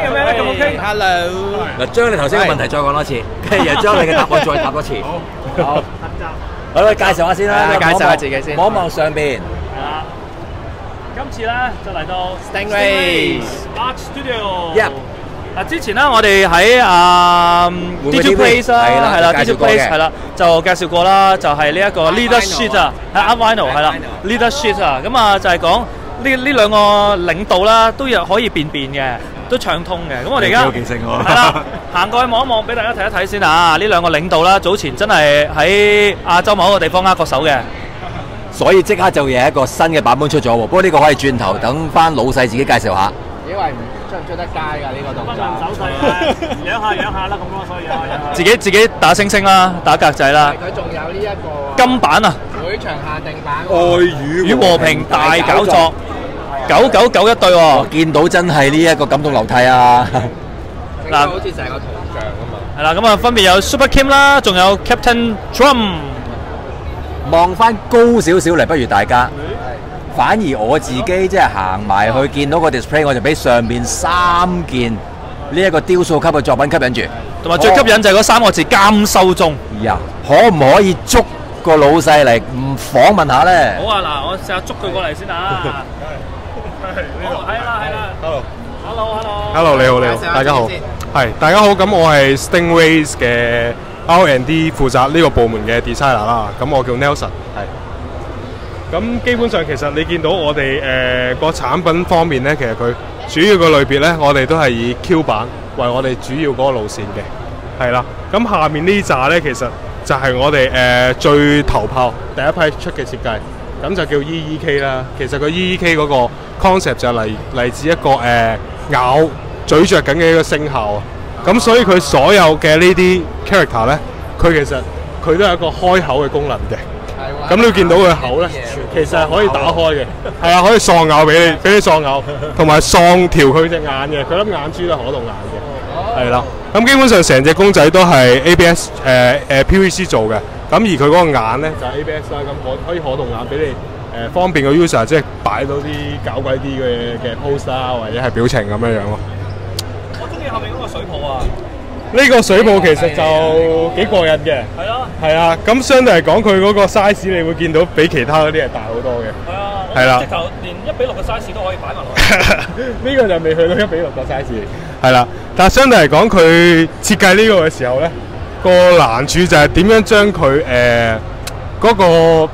傾有咩咧？咁好傾。Hello，嗱，將你頭先嘅問題再講多次，跟住又將你嘅答案再 答多次。好，好啦，介紹下先啦，介紹下自己先望一望上邊，係啦，今次咧就嚟到 Stingrays Art Studio。Yep 嗱，之前咧我哋喺啊 Digital Place 啦，係啦，Digital Place 嘅係啦，就介紹過啦，就係呢一個 Leadership，啊，係 Art Vinyl 係啦，Leadership 啊，咁啊就係講呢呢兩個領導啦，都有可以便便嘅，都暢通嘅。咁我哋而家你幾有記性喎係啦，行過去望一望，俾大家睇一睇先啊！呢兩個領導啦，早前真係喺亞洲某一個地方握過手嘅。所以即刻就有一個新嘅版本出咗喎。不過呢個可以轉頭等翻老細自己介紹下。因為唔出唔出得街㗎呢個動作？手勢啦，養下養下啦，咁咯，所以養下養下。自己自己打星星啦，打格仔啦，佢仲有呢一個金版啊，會場限定版愛喎。與與和平大搞作，九九九一對喎我。見到真係呢一個感動樓梯啊！嗱好似成個圖像咁啊！係啦，咁啊分別有 Super Kim 啦，仲有 Captain Drum。望翻高少少嚟，不如大家。反而我自己即係行埋去見到個 display，我就俾上面三件呢一個雕塑級嘅作品吸引住。同埋最吸引就係嗰三個字監修中。呀，可唔可以捉個老細嚟唔訪問下咧？好啊，嗱，我試下捉佢過嚟先啊。好，係啦，係啦。Hello。Hello，Hello。Hello，你好，你好，大家好自己，係大家好，咁我係 Stingrays 嘅 R&D 負責呢個部門嘅 designer 啦，咁我叫 Nelson，係。咁基本上其實你見到我哋誒個產品方面咧，其實佢主要個類別咧，我哋都係以 Q 版為我哋主要嗰個路線嘅，係啦。咁下面呢扎咧，其實就係我哋誒、呃最頭炮第一批出嘅設計，咁就叫 EEK 啦。其實個 EEK 嗰個 concept 就嚟嚟自一個誒、呃咬咀嚼緊嘅一個聲效啊。咁所以佢所有嘅呢啲 character 咧，佢其實佢都有一個開口嘅功能嘅。咁你見到佢口咧，其實係可以打開嘅，係啊，可以喪咬俾你，俾你喪咬，同埋喪調佢隻眼嘅，佢粒眼珠都係可動眼嘅，係啦。咁基本上成隻公仔都係 ABS 誒、誒、PVC 做嘅，咁而佢嗰個眼咧就係 ABS 啦，咁可可以可動眼俾你誒、方便個 user 即係擺到啲搞鬼啲嘅嘅 pose 啦，或者係表情咁樣樣咯。我中意後面嗰個水泡啊。呢個水泡其實就幾過癮嘅。係咯。係啊，咁相對嚟講，佢嗰個 size 你會見到比其他嗰啲係大好多嘅。係啊。係啦直頭連一比六嘅 size 都可以擺埋落去。呢個就未去到一比六個 size，係啦。但係相對嚟講，佢設計呢個嘅時候咧，個難處就係點樣將佢誒嗰個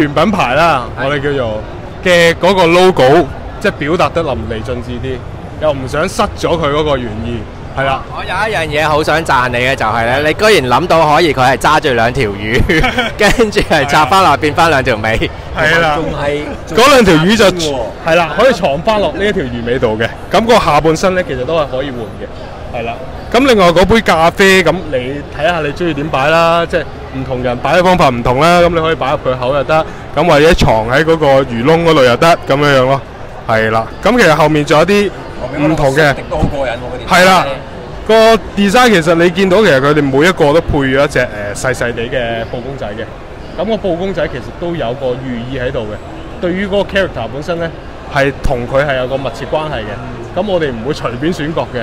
原品牌啦，我哋叫做嘅嗰個 logo，即係表達得淋漓盡致啲，又唔想失咗佢嗰個原意，係啦。我有一樣嘢好想讚你嘅就係咧，你居然諗到可以佢係揸住兩條魚，跟住係插翻落變翻兩條尾。係啦仲係嗰兩條魚就仲係喎係啦，可以藏翻落呢一條魚尾度嘅。咁、個下半身咧，其實都係可以換嘅。係啦。咁另外嗰杯咖啡，咁你睇下你中意點擺啦，即係唔同人擺嘅方法唔同啦。咁你可以擺入佢口又得，咁或者藏喺嗰個魚窿嗰度又得，咁樣樣咯。係啦。咁其實後面仲有啲唔同嘅。都好過癮喎！係啦，個 design 其實你見到其實佢哋每一個都配咗一隻誒、呃、細細地嘅布公仔嘅。咁、個布公仔其實都有個寓意喺度嘅。對於嗰個 character 本身咧，係同佢係有個密切關係嘅。咁、我哋唔會隨便選角嘅，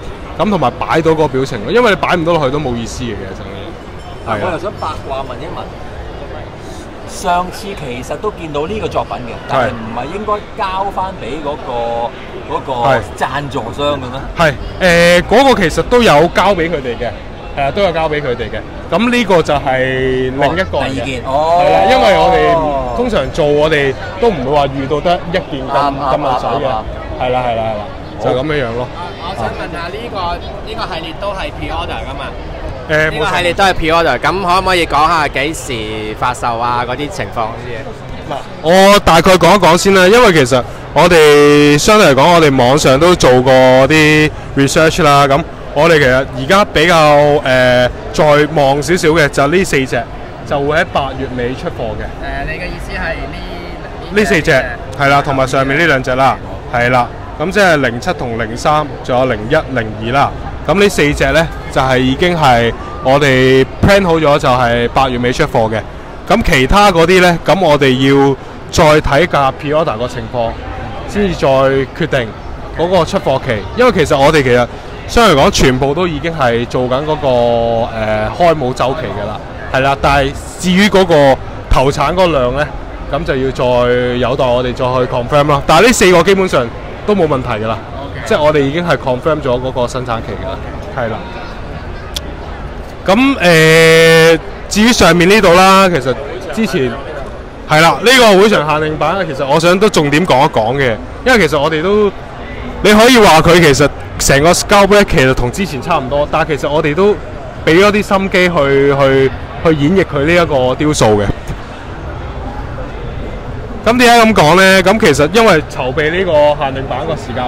咁同埋擺到嗰個表情咯，因為你擺唔到落去都冇意思嘅其實。係。啊，我又想八卦問一問，上次其實都見到呢個作品嘅，但係唔係應該交翻俾嗰個嗰個贊助商嘅咩？係。誒嗰個其實都有交俾佢哋嘅，係啊，都有交俾佢哋嘅。咁呢個就係另一個哦嚟嘅第二件。哦係啦，因為我哋通常做我哋都唔會話遇到得一件咁咁嘅水嘅。係啦係啦係啦，就咁樣樣咯。我想問下呢個呢個系列都係 pre-order 噶嘛？呢個系列都係 pre-order，咁可唔可以講下幾時發售啊？嗰啲情況啲嘢？我大概講一講先啦，因為其實我哋相對嚟講，我哋網上都做過啲 research 啦。咁我哋其實而家比較誒、呃再望少少嘅就呢四隻，就會喺八月尾出貨嘅。誒，你嘅意思係呢呢四隻係啦，同埋上面呢兩隻啦，係啦。咁即係零七同零三，仲有零一、零二啦。咁呢四隻呢，就係、已經係我哋 plan 好咗，就係八月尾出貨嘅。咁其他嗰啲呢，咁我哋要再睇下 pre-order 個情況，先至再決定嗰個出貨期。因為其實我哋其實相對嚟講，全部都已經係做緊嗰、個誒、呃、開模週期嘅啦，係啦。但係至於嗰個投產嗰量呢，咁就要再有待我哋再去 confirm 啦。但係呢四個基本上都冇問題㗎啦即係我哋已經係 confirm 咗嗰個生產期㗎啦，係啦。咁誒、呃至於上面呢度啦，其實之前係啦，呢、個會場限定版，其實我想都重點講一講嘅，因為其實我哋都你可以話佢其實成個 scope 咧，其實同之前差唔多，但係其實我哋都俾咗啲心機去去去演繹佢呢一個雕塑嘅。咁點解咁講呢？咁其實因為籌備呢個限定版個時間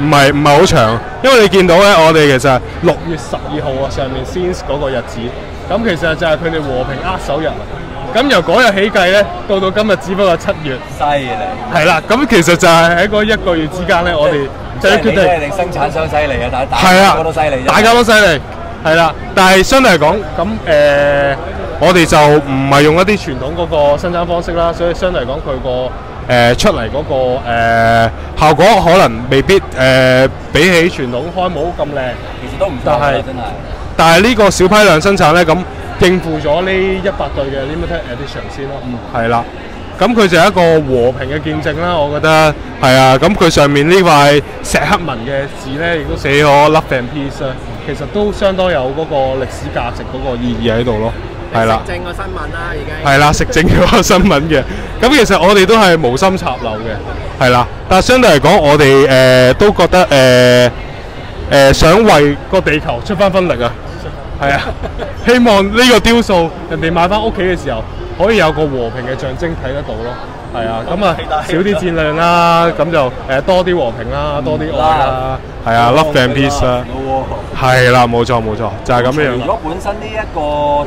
唔係唔係好長，因為你見到呢，我哋其實六月十二號啊上面 since 嗰個日子，咁其實就係佢哋和平握手日啊。咁由嗰日起計呢，到到今日只不過七月，犀利！係啦。咁其實就係喺嗰一個月之間呢，我哋就要決定。定生產商犀利啊，但係大係啊，家都犀利。大家都犀利，係啦。但係相對嚟講，咁誒、呃我哋就唔係用一啲傳統嗰個生產方式啦，所以相對嚟講，佢個誒出嚟嗰、個、呃、效果可能未必誒、呃比起傳統開模咁靚。其實都唔錯但係真係。但係呢個小批量生產咧，咁應付咗呢一百對嘅 limited edition 先咯。嗯，係啦。咁佢就係一個和平嘅見證啦，我覺得係啊。咁佢上面呢塊石刻文嘅字咧，亦都寫咗 Love and Peace 啦。其實都相當有嗰個歷史價值嗰個意義喺度咯。係啦。正個新聞啦，已經。係啦，食整嗰個新聞嘅。咁其實我哋都係無心插柳嘅，係啦。但係相對嚟講，我哋誒、呃都覺得誒誒、呃呃想為個地球出翻分力啊。係啊，希望呢個雕塑人哋買翻屋企嘅時候，可以有個和平嘅象徵睇得到咯。係啊，咁啊少啲戰亂啦，咁就誒多啲和平啦，多啲愛啦。係啊，love and peace 啦。係啦，冇錯冇錯，就係咁樣樣除。咗本身呢一個誒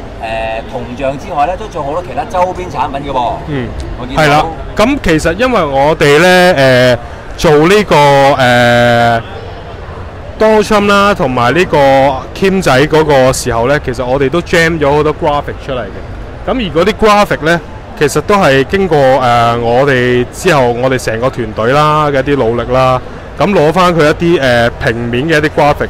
銅像之外咧，都仲好多其他周邊產品嘅喎。嗯。我見到係啦，咁其實因為我哋咧誒做呢、個誒 Donald Trump 啦，同埋呢個 Kim 仔嗰個時候咧，其實我哋都 jam 咗好多 graphic 出嚟嘅。咁而嗰啲 graphic 咧，其實都係經過誒、呃我哋之後我哋成個團隊啦嘅一啲努力啦，咁攞翻佢一啲誒、呃平面嘅一啲 graphic，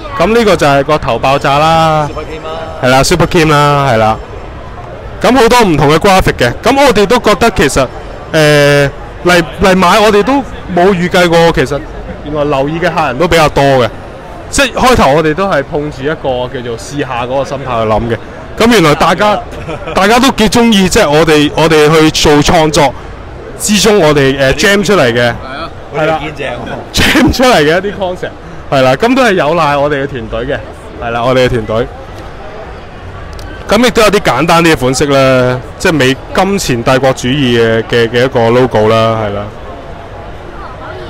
咁呢個就係個頭爆炸啦。係啦，Super Kim 啦，係啦。咁好多唔同嘅 graphic 嘅，咁我哋都覺得其實誒嚟嚟買，我哋都冇預計過，其實原來留意嘅客人都比較多嘅。即係開頭我哋都係碰住一個叫做試下嗰個心態去諗嘅。咁原來大家 大家都幾中意，即係我哋我哋去做創作之中，我哋誒 jam 出嚟嘅，係啦。見正。jam 出嚟嘅一啲 concept 係啦，咁都係有賴我哋嘅團隊嘅，係啦，我哋嘅團隊。咁亦都有啲簡單啲嘅款式啦，即係美金錢帝國主義嘅嘅嘅一個 logo 啦，係啦。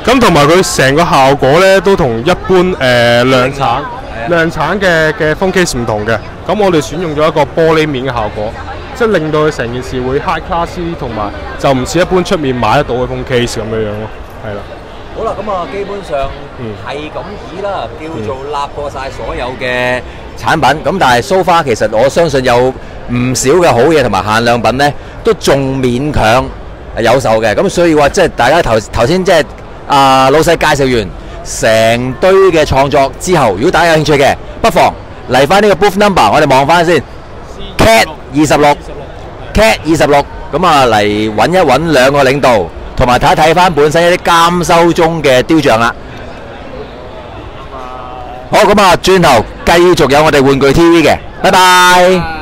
咁同埋佢成個效果咧，都同一般誒、呃量產量產嘅嘅 phone case 唔同嘅。咁我哋選用咗一個玻璃面嘅效果，即係令到佢成件事會 high class 啲，同埋就唔似一般出面買得到嘅 phone case 咁樣樣咯，係啦。好啦，咁啊，基本上嗯係咁以啦，叫做立過晒所有嘅產品。咁但係 so far 其實我相信有唔少嘅好嘢同埋限量品呢，都仲勉強有售嘅。咁所以話即係大家頭頭先即係啊老細介紹完成堆嘅創作之後，如果大家有興趣嘅，不妨嚟翻呢個 booth number，我哋望翻先，cat 二十六。cat 二十六，咁啊嚟揾一揾兩個領導，同埋睇一睇翻本身一啲監修中嘅雕像啦。好，咁啊轉頭繼續有我哋玩具 TV 嘅，拜拜。